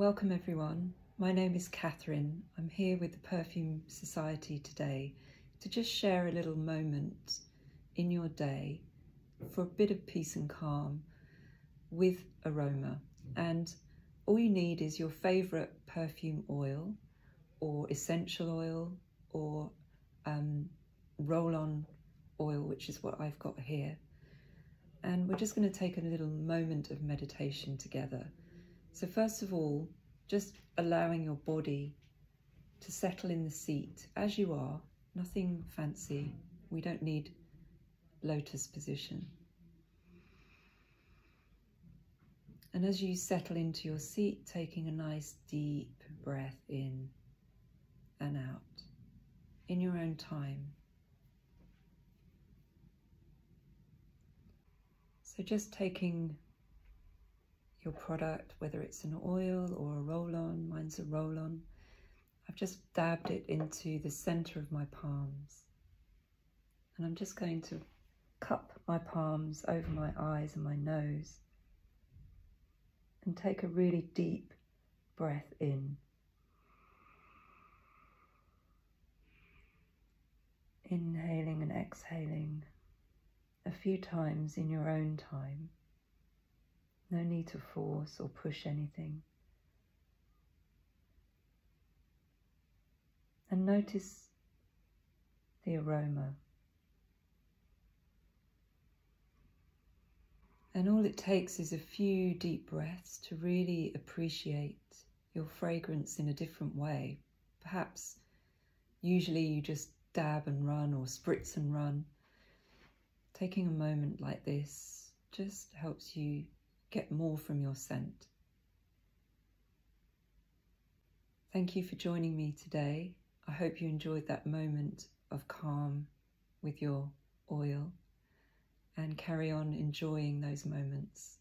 Welcome everyone. My name is Catherine. I'm here with the Perfume Society today to just share a little moment in your day for a bit of peace and calm with aroma. And all you need is your favourite perfume oil or essential oil or um, roll-on oil, which is what I've got here. And we're just going to take a little moment of meditation together. So first of all, just allowing your body to settle in the seat as you are, nothing fancy. We don't need lotus position. And as you settle into your seat, taking a nice deep breath in and out in your own time. So just taking your product, whether it's an oil or a roll-on, mine's a roll-on, I've just dabbed it into the center of my palms. And I'm just going to cup my palms over my eyes and my nose and take a really deep breath in. Inhaling and exhaling a few times in your own time. No need to force or push anything. And notice the aroma. And all it takes is a few deep breaths to really appreciate your fragrance in a different way. Perhaps usually you just dab and run or spritz and run. Taking a moment like this just helps you get more from your scent. Thank you for joining me today. I hope you enjoyed that moment of calm with your oil and carry on enjoying those moments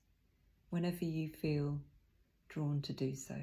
whenever you feel drawn to do so.